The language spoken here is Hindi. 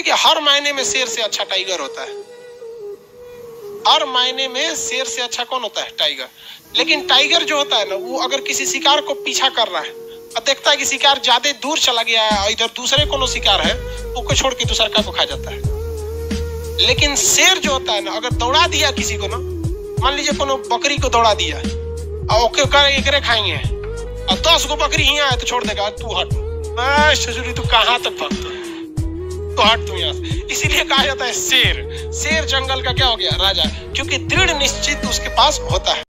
देखिए, हर मायने में शेर से अच्छा टाइगर होता है। हर मायने में शेर से अच्छा कौन होता है? टाइगर लेकिन टाइगर जो होता है ना, वो अगर किसी शिकार को पीछा कर रहा है, और देखता है कि शिकार ज़्यादा दूर चला गया है, और इधर दूसरे कोनो शिकार है वो को छोड़ के दूसरा का को खा जाता है। लेकिन शेर जो होता है ना, अगर दौड़ा दिया किसी को ना, मान लीजिए कोनो बकरी को दौड़ा दिया, और ओके कर एकरे खाएँगे और दस गो बकरी ही आए तो छोड़ देगा, तू हट। ससुरी तू कहाँ तक भक्त तो हट तू यहाँ इसीलिए कहा जाता है शेर। शेर जंगल का क्या हो गया? राजा। क्योंकि दृढ़ निश्चित उसके पास होता है।